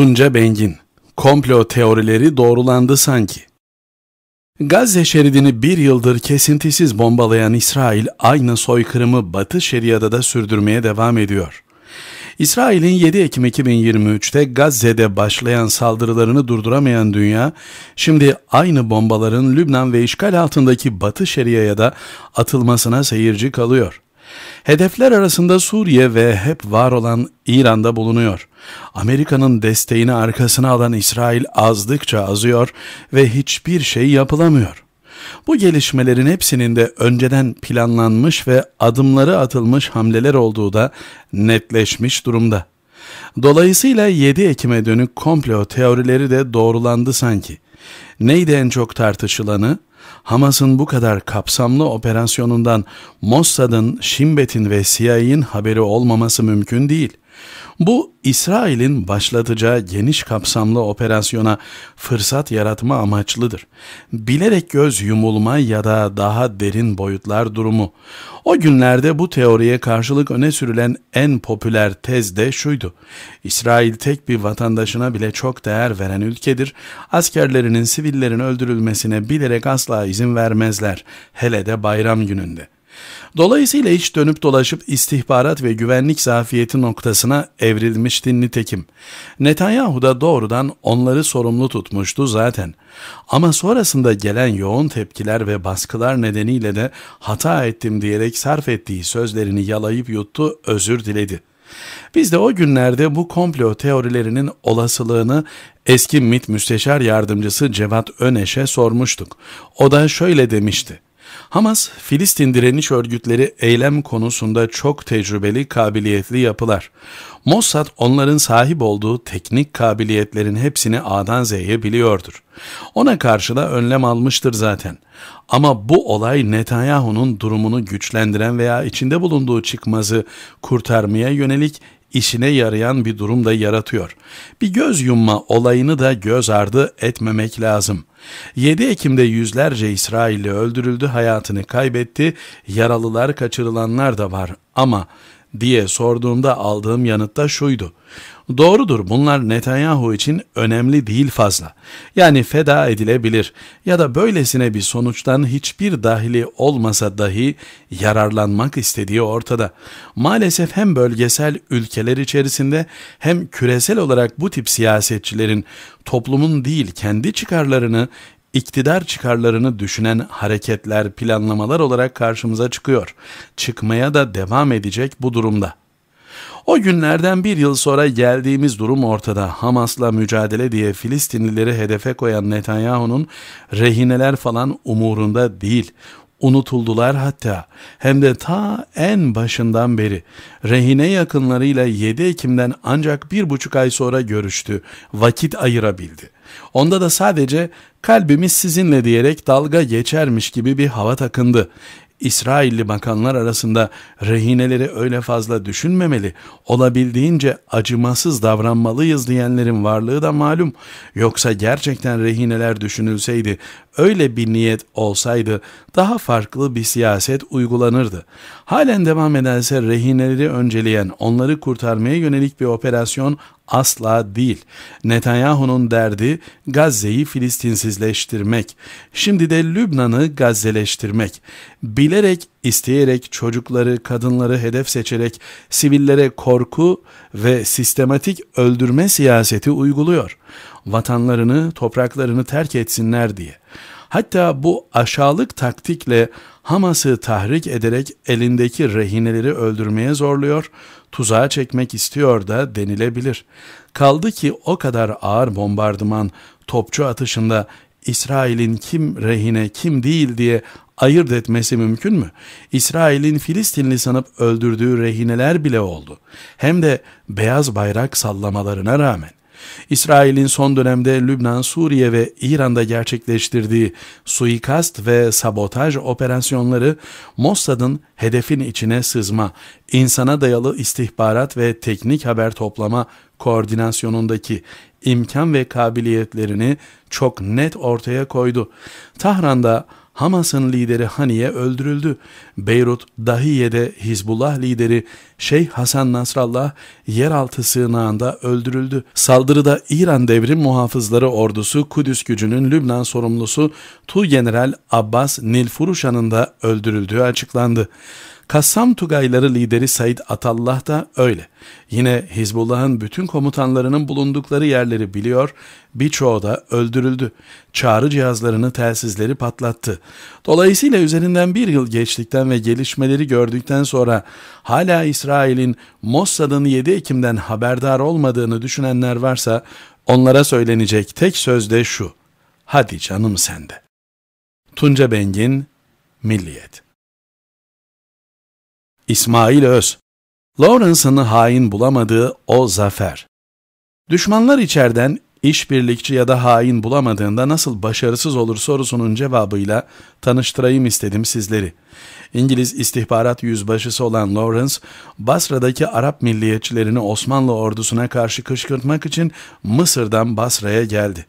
Tunca Bengin Komplo teorileri doğrulandı sanki. Gazze şeridini bir yıldır kesintisiz bombalayan İsrail aynı soykırımı Batı Şeria'da da sürdürmeye devam ediyor. İsrail'in 7 Ekim 2023'te Gazze'de başlayan saldırılarını durduramayan dünya, şimdi aynı bombaların Lübnan ve işgal altındaki Batı Şeria'ya da atılmasına seyirci kalıyor. Hedefler arasında Suriye ve hep var olan İran'da bulunuyor. Amerika'nın desteğini arkasına alan İsrail azdıkça azıyor ve hiçbir şey yapılamıyor. Bu gelişmelerin hepsinin de önceden planlanmış ve adımları atılmış hamleler olduğu da netleşmiş durumda. Dolayısıyla 7 Ekim'e dönük komplo teorileri de doğrulandı sanki. Neydi en çok tartışılanı? Hamas'ın bu kadar kapsamlı operasyonundan Mossad'ın, Shin Bet'in ve CIA'nin haberi olmaması mümkün değil. Bu İsrail'in başlatacağı geniş kapsamlı operasyona fırsat yaratma amaçlıdır. Bilerek göz yumulma ya da daha derin boyutlar durumu. O günlerde bu teoriye karşılık öne sürülen en popüler tez de şuydu. İsrail tek bir vatandaşına bile çok değer veren ülkedir. Askerlerinin sivillerin öldürülmesine bilerek asla izin vermezler. Hele de bayram gününde.'' Dolayısıyla hiç dönüp dolaşıp istihbarat ve güvenlik zafiyeti noktasına evrilmişti nitekim. Netanyahu da doğrudan onları sorumlu tutmuştu zaten. Ama sonrasında gelen yoğun tepkiler ve baskılar nedeniyle de hata ettim diyerek sarf ettiği sözlerini yalayıp yuttu, özür diledi. Biz de o günlerde bu komplo teorilerinin olasılığını eski MİT Müsteşar Yardımcısı Cevat Öneş'e sormuştuk. O da şöyle demişti. Hamas, Filistin direniş örgütleri eylem konusunda çok tecrübeli, kabiliyetli yapılar. Mossad onların sahip olduğu teknik kabiliyetlerin hepsini A'dan Z'ye biliyordur. Ona karşı da önlem almıştır zaten. Ama bu olay Netanyahu'nun durumunu güçlendiren veya içinde bulunduğu çıkmazı kurtarmaya yönelik işine yarayan bir durum da yaratıyor. Bir göz yumma olayını da göz ardı etmemek lazım. 7 Ekim'de yüzlerce İsrailli öldürüldü, hayatını kaybetti, yaralılar kaçırılanlar da var ama diye sorduğumda aldığım yanıtta şuydu. Doğrudur bunlar Netanyahu için önemli değil fazla. Yani feda edilebilir ya da böylesine bir sonuçtan hiçbir dahili olmasa dahi yararlanmak istediği ortada. Maalesef hem bölgesel ülkeler içerisinde hem küresel olarak bu tip siyasetçilerin toplumun değil kendi çıkarlarını iktidar çıkarlarını düşünen hareketler, planlamalar olarak karşımıza çıkıyor. Çıkmaya da devam edecek bu durumda. O günlerden bir yıl sonra geldiğimiz durum ortada. Hamas'la mücadele diye Filistinlileri hedefe koyan Netanyahu'nun rehineler falan umurunda değil. Unutuldular hatta hem de ta en başından beri rehine yakınlarıyla 7 Ekim'den ancak bir buçuk ay sonra görüştü, vakit ayırabildi. Onda da sadece kalbimiz sizinle diyerek dalga geçermiş gibi bir hava takındı. İsrailli bakanlar arasında rehineleri öyle fazla düşünmemeli, olabildiğince acımasız davranmalıyız diyenlerin varlığı da malum. Yoksa gerçekten rehineler düşünülseydi, öyle bir niyet olsaydı daha farklı bir siyaset uygulanırdı. Halen devam ederse rehineleri önceleyen, onları kurtarmaya yönelik bir operasyon asla değil. Netanyahu'nun derdi Gazze'yi Filistinsizleştirmek. Şimdi de Lübnan'ı Gazze'leştirmek. Bilerek, isteyerek çocukları, kadınları hedef seçerek sivillere korku ve sistematik öldürme siyaseti uyguluyor. Vatanlarını, topraklarını terk etsinler diye. Hatta bu aşağılık taktikle Hamas'ı tahrik ederek elindeki rehineleri öldürmeye zorluyor, tuzağa çekmek istiyor da denilebilir. Kaldı ki o kadar ağır bombardıman, topçu atışında İsrail'in kim rehine kim değil diye ayırt etmesi mümkün mü? İsrail'in Filistinli sanıp öldürdüğü rehineler bile oldu. Hem de beyaz bayrak sallamalarına rağmen. İsrail'in son dönemde Lübnan, Suriye ve İran'da gerçekleştirdiği suikast ve sabotaj operasyonları Mossad'ın hedefin içine sızma, insana dayalı istihbarat ve teknik haber toplama koordinasyonundaki imkan ve kabiliyetlerini çok net ortaya koydu. Tahran'da Hamas'ın lideri Haniye öldürüldü. Beyrut, Dahiye'de Hizbullah lideri Şeyh Hasan Nasrallah yeraltı sığınağında öldürüldü. Saldırıda İran devrim muhafızları ordusu Kudüs gücünün Lübnan sorumlusu Tuğgeneral Abbas Nilfuruşan'ın da öldürüldüğü açıklandı. Kassam Tugayları lideri Said Atallah da öyle. Yine Hizbullah'ın bütün komutanlarının bulundukları yerleri biliyor, birçoğu da öldürüldü. Çağrı cihazlarını, telsizleri patlattı. Dolayısıyla üzerinden bir yıl geçtikten ve gelişmeleri gördükten sonra hala İsrail'in Mossad'ın 7 Ekim'den haberdar olmadığını düşünenler varsa onlara söylenecek tek söz de şu. Hadi canım sende. Tunca Bengin, Milliyet İsmail Öz Lawrence'ın hain bulamadığı o zafer. Düşmanlar içeriden işbirlikçi ya da hain bulamadığında nasıl başarısız olur sorusunun cevabıyla tanıştırayım istedim sizleri. İngiliz istihbarat yüzbaşısı olan Lawrence, Basra'daki Arap milliyetçilerini Osmanlı ordusuna karşı kışkırtmak için Mısır'dan Basra'ya geldi.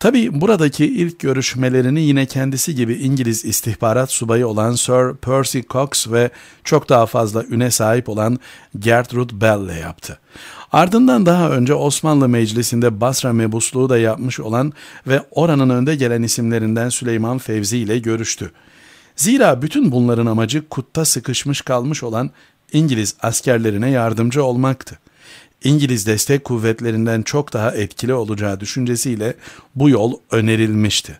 Tabi buradaki ilk görüşmelerini yine kendisi gibi İngiliz istihbarat subayı olan Sir Percy Cox ve çok daha fazla üne sahip olan Gertrude Bell ile yaptı. Ardından daha önce Osmanlı Meclisi'nde Basra mebusluğu da yapmış olan ve oranın önde gelen isimlerinden Süleyman Fevzi ile görüştü. Zira bütün bunların amacı kutta sıkışmış kalmış olan İngiliz askerlerine yardımcı olmaktı. İngiliz destek kuvvetlerinden çok daha etkili olacağı düşüncesiyle bu yol önerilmişti.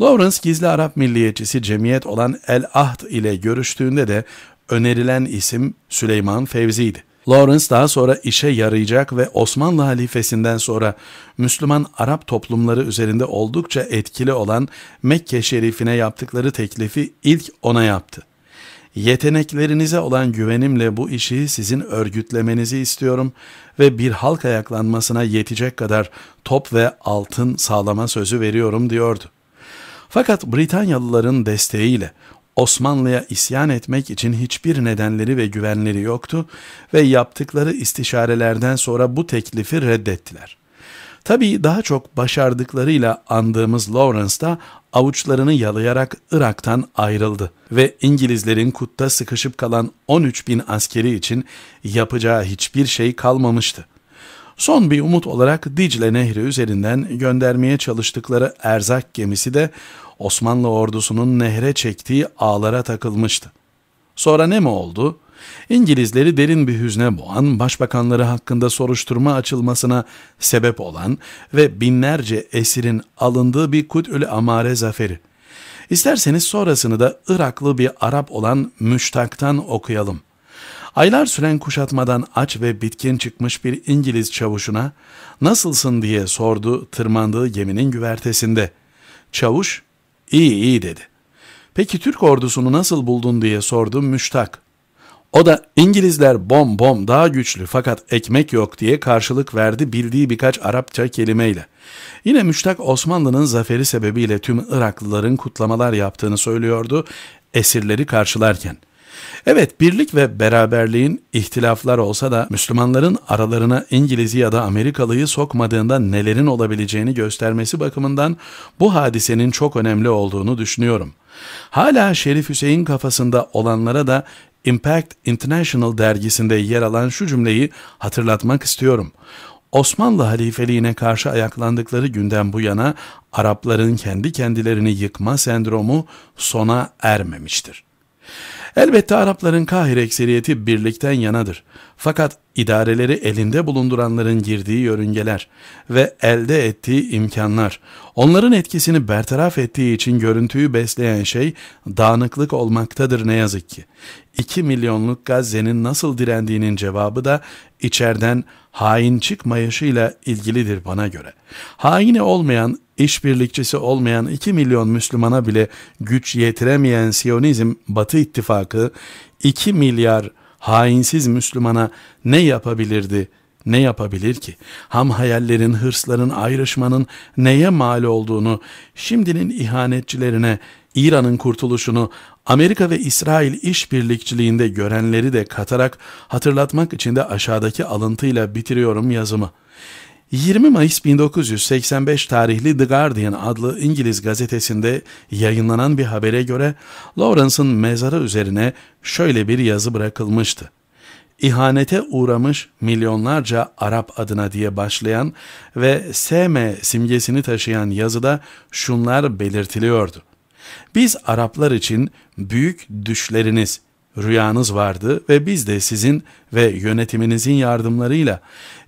Lawrence gizli Arap milliyetçisi cemiyet olan El Ahd ile görüştüğünde de önerilen isim Süleyman Fevzi'ydi. Lawrence daha sonra işe yarayacak ve Osmanlı halifesinden sonra Müslüman Arap toplumları üzerinde oldukça etkili olan Mekke şerifine yaptıkları teklifi ilk ona yaptı. Yeteneklerinize olan güvenimle bu işi sizin örgütlemenizi istiyorum ve bir halk ayaklanmasına yetecek kadar top ve altın sağlama sözü veriyorum diyordu. Fakat Britanyalıların desteğiyle Osmanlı'ya isyan etmek için hiçbir nedenleri ve güvenleri yoktu ve yaptıkları istişarelerden sonra bu teklifi reddettiler. Tabii daha çok başardıklarıyla andığımız Lawrence da avuçlarını yalayarak Irak'tan ayrıldı ve İngilizlerin kutta sıkışıp kalan 13 bin askeri için yapacağı hiçbir şey kalmamıştı. Son bir umut olarak Dicle Nehri üzerinden göndermeye çalıştıkları erzak gemisi de Osmanlı ordusunun nehre çektiği ağlara takılmıştı. Sonra ne mi oldu? İngilizleri derin bir hüzne boğan, başbakanları hakkında soruşturma açılmasına sebep olan ve binlerce esirin alındığı bir Kudül Amare zaferi. İsterseniz sonrasını da Iraklı bir Arap olan Müştak'tan okuyalım. Aylar süren kuşatmadan aç ve bitkin çıkmış bir İngiliz çavuşuna nasılsın diye sordu tırmandığı geminin güvertesinde. Çavuş iyi iyi dedi. Peki Türk ordusunu nasıl buldun diye sordu Müştak. O da İngilizler bom bom daha güçlü fakat ekmek yok diye karşılık verdi bildiği birkaç Arapça kelimeyle. Yine Müştak Osmanlı'nın zaferi sebebiyle tüm Iraklıların kutlamalar yaptığını söylüyordu esirleri karşılarken. Evet birlik ve beraberliğin ihtilaflar olsa da Müslümanların aralarına İngiliz'i ya da Amerikalıyı sokmadığında nelerin olabileceğini göstermesi bakımından bu hadisenin çok önemli olduğunu düşünüyorum. Hala Şerif Hüseyin kafasında olanlara da Impact International dergisinde yer alan şu cümleyi hatırlatmak istiyorum. Osmanlı halifeliğine karşı ayaklandıkları günden bu yana Arapların kendi kendilerini yıkma sendromu sona ermemiştir. Elbette Arapların kahir ekseriyeti birlikten yanadır. Fakat idareleri elinde bulunduranların girdiği yörüngeler ve elde ettiği imkanlar, onların etkisini bertaraf ettiği için görüntüyü besleyen şey dağınıklık olmaktadır ne yazık ki. 2 milyonluk Gazze'nin nasıl direndiğinin cevabı da içeriden hain çıkmayışıyla ilgilidir bana göre. Haini olmayan, işbirlikçisi olmayan 2 milyon Müslümana bile güç yetiremeyen Siyonizm Batı ittifakı 2 milyar hainsiz Müslümana ne yapabilirdi, ne yapabilir ki? Ham hayallerin, hırsların, ayrışmanın neye mal olduğunu, şimdinin ihanetçilerine, İran'ın kurtuluşunu, Amerika ve İsrail işbirlikçiliğinde görenleri de katarak hatırlatmak için de aşağıdaki alıntıyla bitiriyorum yazımı. 20 Mayıs 1985 tarihli The Guardian adlı İngiliz gazetesinde yayınlanan bir habere göre Lawrence'ın mezarı üzerine şöyle bir yazı bırakılmıştı. İhanete uğramış milyonlarca Arap adına diye başlayan ve SM simgesini taşıyan yazıda şunlar belirtiliyordu. Biz Araplar için büyük düşleriniz, rüyanız vardı ve biz de sizin ve yönetiminizin yardımlarıyla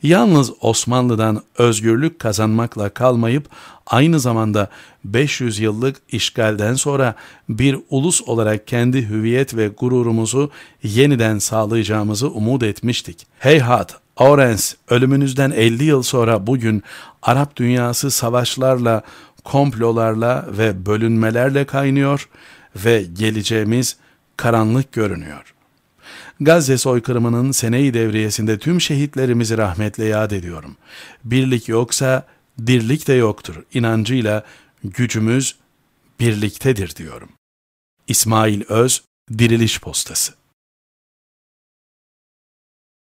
yalnız Osmanlı'dan özgürlük kazanmakla kalmayıp aynı zamanda 500 yıllık işgalden sonra bir ulus olarak kendi hüviyet ve gururumuzu yeniden sağlayacağımızı umut etmiştik. Heyhat, Orens, ölümünüzden 50 yıl sonra bugün Arap dünyası savaşlarla, komplolarla ve bölünmelerle kaynıyor ve geleceğimiz karanlık görünüyor. Gazze soykırımının seneyi devriyesinde tüm şehitlerimizi rahmetle yad ediyorum. Birlik yoksa dirlik de yoktur. İnancıyla gücümüz birliktedir diyorum. İsmail Öz, Diriliş Postası